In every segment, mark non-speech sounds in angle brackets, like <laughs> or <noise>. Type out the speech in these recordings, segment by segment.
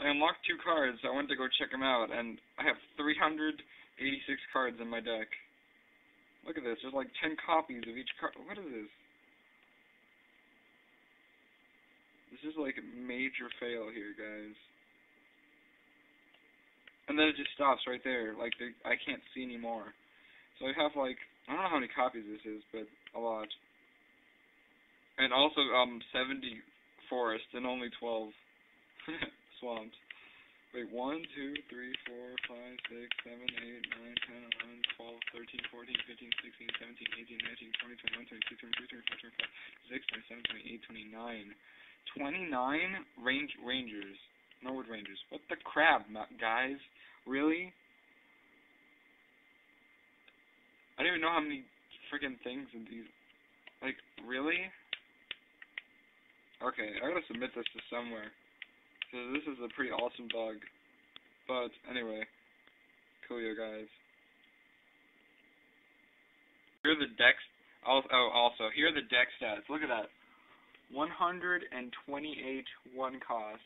I unlocked two cards. I went to go check them out, and I have 386 cards in my deck. Look at this. There's like 10 copies of each card. What is this? This is like a major fail here, guys. And then it just stops right there. Like, I can't see anymore. So I have like, I don't know how many copies this is, but a lot. And also, um, 70 forest and only 12 <laughs> swamps. Wait, 1, 2, 3, 4, 5, 6, 7, 8, 9, 10, 11, 12, 13, 14, 15, 16, 17, 18, 19, 20, 21, 22, 23, 24, 25, 26, 27, 28, 29. 29 range rangers. Norwood Rangers. What the crap, guys? Really? I don't even know how many freaking things in these. Like, really? Okay, I gotta submit this to somewhere. So this is a pretty awesome bug. But, anyway. Coolio, guys. Here are the decks. Oh, also, here are the deck stats. Look at that. 128 one cost.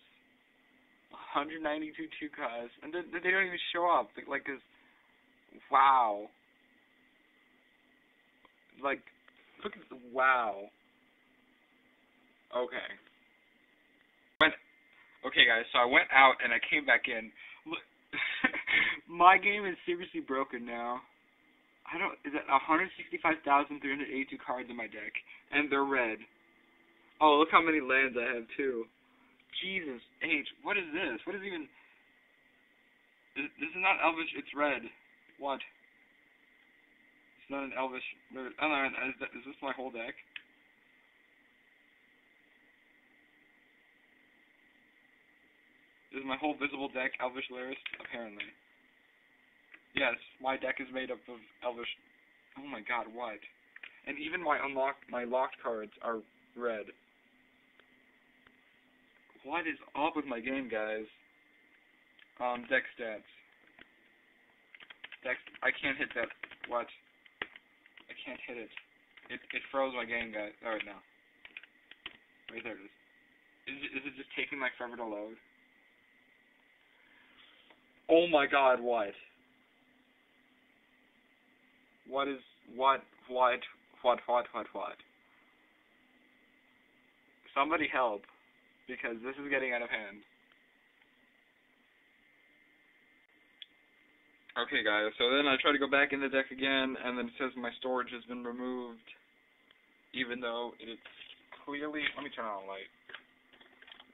192 two cost. And they, they don't even show up. Like, cause, wow. Like, look at the, wow. Okay. Okay, guys. So I went out and I came back in. Look, <laughs> my game is seriously broken now. I don't. Is it 165,382 cards in my deck, and they're red. Oh, look how many lands I have too. Jesus H. What is this? What is even? This is not Elvish. It's red. What? It's not an Elvish. Oh no, is this my whole deck? Is my whole visible deck Elvish Lyrist? Apparently. Yes, my deck is made up of Elvish. Oh my god, what? And even my unlocked, my locked cards are red. What is up with my game, guys? Um, deck stats. Deck. I can't hit that. What? I can't hit it. It it froze my game, guys. Alright, now. Wait, there it is. Is it, is it just taking like forever to load? Oh my god, what? What is, what, what, what, what, what, what? Somebody help, because this is getting out of hand. Okay guys, so then I try to go back in the deck again, and then it says my storage has been removed, even though it's clearly, let me turn on the light,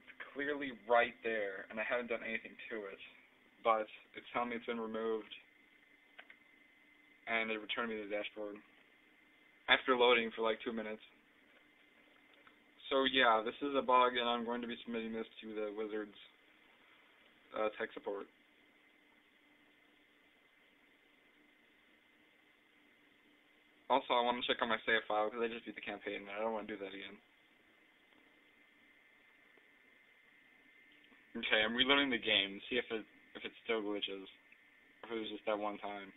it's clearly right there, and I haven't done anything to it but it's telling me it's been removed, and it returned me to the dashboard after loading for like two minutes. So yeah, this is a bug, and I'm going to be submitting this to the Wizards uh, tech support. Also, I want to check on my save file because I just beat the campaign, and I don't want to do that again. Okay, I'm reloading the game, see if it if it still glitches. If it was just that one time.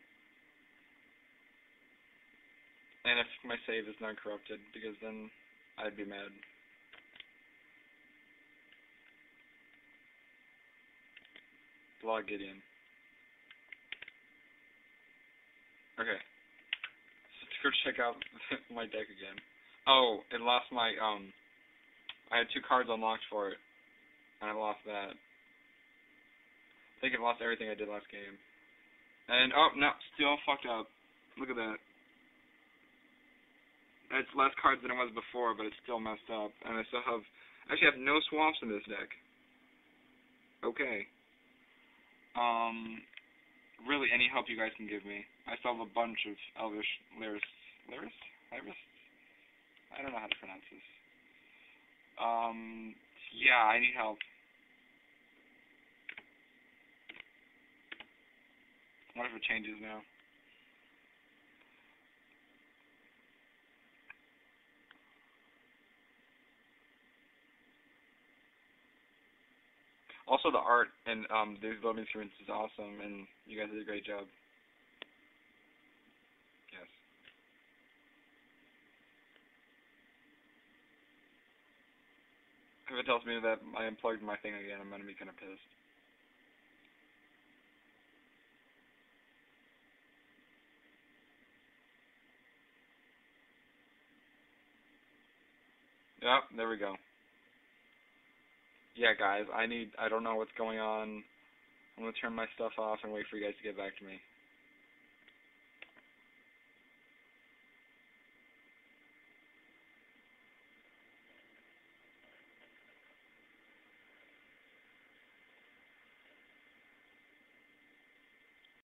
And if my save is not corrupted, because then I'd be mad. Log Gideon. Okay. Let's go check out <laughs> my deck again. Oh, it lost my, um, I had two cards unlocked for it, and I lost that. I think I lost everything I did last game. And, oh, no, still fucked up. Look at that. It's less cards than it was before, but it's still messed up. And I still have, I actually have no swamps in this deck. Okay. Um, really, any help you guys can give me. I still have a bunch of Elvish Lyris Lyris? Lyris? I don't know how to pronounce this. Um, yeah, I need help. What if it changes now? Also, the art and um, the loading screens is awesome, and you guys did a great job. Yes. if it tells me that I unplugged my thing again, I'm gonna be kind of pissed. Yep, there we go. Yeah, guys, I need, I don't know what's going on. I'm gonna turn my stuff off and wait for you guys to get back to me.